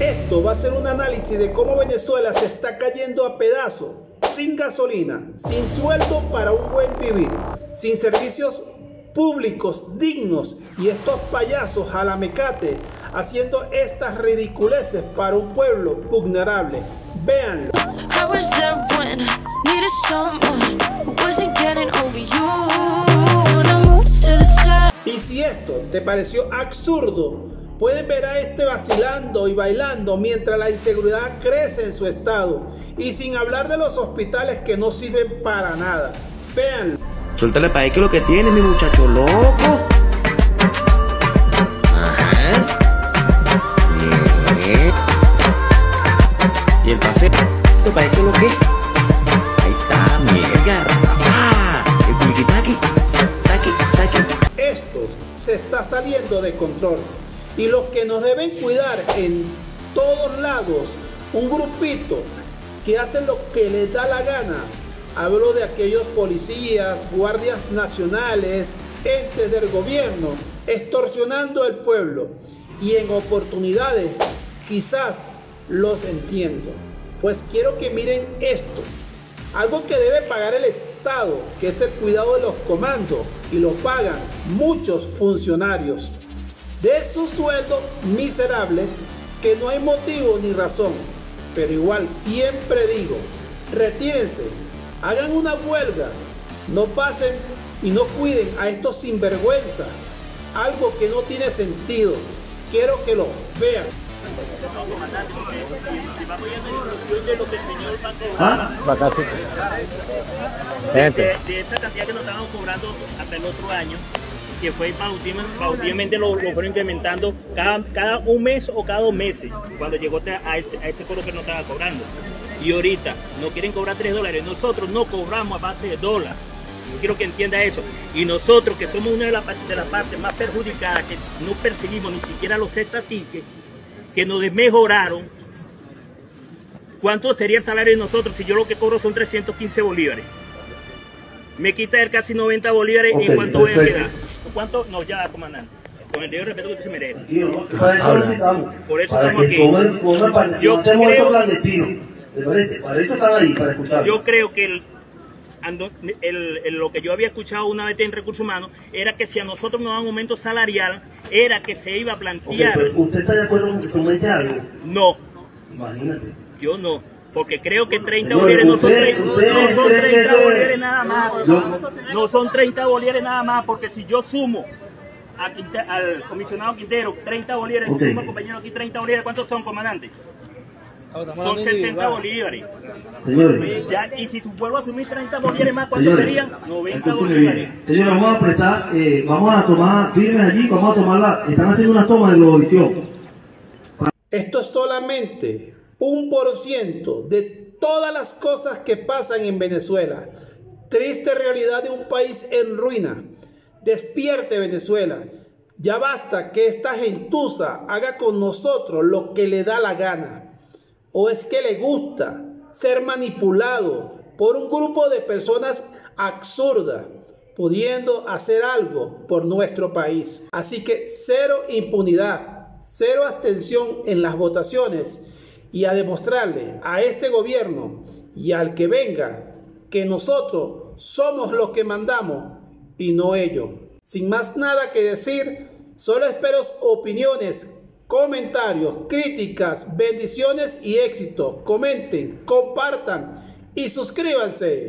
Esto va a ser un análisis de cómo Venezuela se está cayendo a pedazos, sin gasolina, sin sueldo para un buen vivir, sin servicios públicos dignos y estos payasos jalamecate haciendo estas ridiculeces para un pueblo vulnerable. Véanlo. Y si esto te pareció absurdo, pueden ver a este vacilando y bailando mientras la inseguridad crece en su estado. Y sin hablar de los hospitales que no sirven para nada. Véanlo. Suéltale para ahí que lo que tiene, mi muchacho loco. Ajá. Bien. Y el pase para que lo que. Ahí está, mierda. Papá. El pulquitaqui. Taqui, taqui. Esto se está saliendo de control. Y los que nos deben cuidar en todos lados, un grupito que hacen lo que les da la gana. Hablo de aquellos policías, guardias nacionales, entes del gobierno, extorsionando al pueblo. Y en oportunidades quizás los entiendo. Pues quiero que miren esto. Algo que debe pagar el Estado, que es el cuidado de los comandos, y lo pagan muchos funcionarios. De su sueldo miserable, que no hay motivo ni razón. Pero igual siempre digo, retírense, hagan una huelga, no pasen y no cuiden a estos sinvergüenzas. Algo que no tiene sentido. Quiero que lo vean. de, de esa cantidad que nos estaban cobrando hasta el otro año, que fue paulatinamente, lo, lo fueron incrementando cada, cada un mes o cada dos meses, cuando llegó a ese, a ese cobro que nos estaban cobrando. Y ahorita no quieren cobrar 3 dólares, nosotros no cobramos a base de dólares. Yo quiero que entienda eso. Y nosotros, que somos una de las de la partes más perjudicadas, que no perseguimos ni siquiera los estatiques, que nos desmejoraron, ¿cuánto sería el salario de nosotros si yo lo que cobro son 315 bolívares? Me quita el casi 90 bolívares Ok, y cuánto voy a quedar. ¿Cuánto? No, ya, comandante. Con el debido respeto que se merece. Para eso necesitamos. Por eso para estamos que aquí. pongan, pongan para Yo creo- esto clandestino. ¿Te parece? Para eso están ahí, para escuchar. Yo creo que el, ando- el- el- lo que yo había escuchado una vez en Recursos Humanos era que si a nosotros nos dan un aumento salarial, era que se iba a plantear. ¿Usted está de acuerdo con que se aumente algo? No, Imagínate. yo no. Porque creo que 30 Señor, bolívares no son, usted- 30, usted no son cree que 30 eso es- bolívares nada más. No. Son 30 bolívares nada más, porque si yo sumo a Quinte- al comisionado Quintero 30 bolívares, Ok. sumo al compañero aquí 30 bolívares, ¿cuántos son, comandante? Son 60 bolívares. Señores, Ya, y si vuelvo a asumir 30 bolívares más, ¿cuántos señores, serían? 90 escúcheme bolívares. Señores, vamos a prestar, eh, vamos a tomar, firmes allí, vamos a tomarla. Están haciendo una toma de Globovisión. Esto es solamente un por ciento de todas las cosas que pasan en Venezuela. Triste realidad de un país en ruina. Despierte Venezuela. Ya basta que esta gentuza haga con nosotros lo que le da la gana. ¿O es que le gusta ser manipulado por un grupo de personas absurdas, pudiendo hacer algo por nuestro país? Así que cero impunidad, cero abstención en las votaciones y a demostrarle a este gobierno y al que venga que nosotros somos los que mandamos y no ellos. Sin más nada que decir, solo espero opiniones, comentarios, críticas, bendiciones y éxito. Comenten, compartan y suscríbanse.